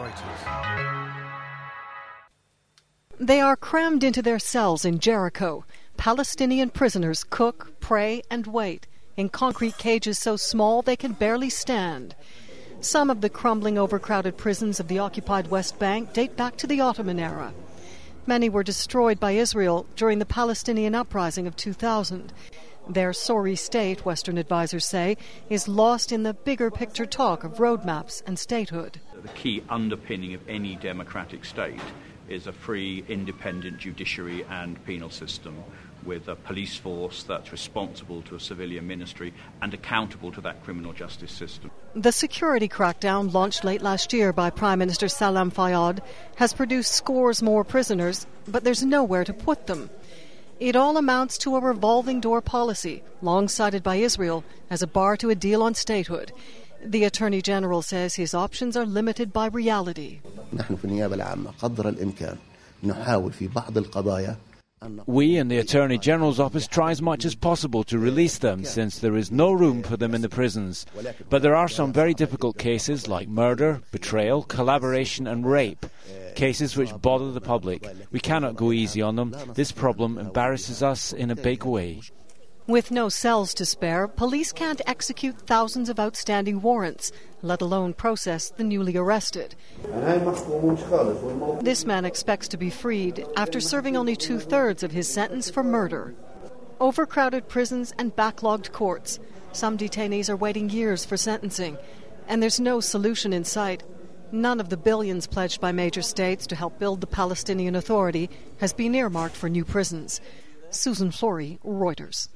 Reuters. They are crammed into their cells in Jericho. Palestinian prisoners cook, pray, and wait in concrete cages so small they can barely stand. Some of the crumbling, overcrowded prisons of the occupied West Bank date back to the Ottoman era. Many were destroyed by Israel during the Palestinian uprising of 2000. Their sorry state, Western advisers say, is lost in the bigger picture talk of roadmaps and statehood. The key underpinning of any democratic state is a free, independent judiciary and penal system with a police force that's responsible to a civilian ministry and accountable to that criminal justice system. The security crackdown, launched late last year by Prime Minister Salam Fayyad, has produced scores more prisoners, but there's nowhere to put them. It all amounts to a revolving door policy, long cited by Israel as a bar to a deal on statehood. The Attorney General says his options are limited by reality. We and the Attorney General's office try as much as possible to release them since there is no room for them in the prisons. But there are some very difficult cases like murder, betrayal, collaboration, and rape. Cases which bother the public. We cannot go easy on them. This problem embarrasses us in a big way. With no cells to spare, police can't execute thousands of outstanding warrants, let alone process the newly arrested. This man expects to be freed after serving only two thirds of his sentence for murder. Overcrowded prisons and backlogged courts. Some detainees are waiting years for sentencing, and there's no solution in sight. None of the billions pledged by major states to help build the Palestinian Authority has been earmarked for new prisons. Susan Flory, Reuters.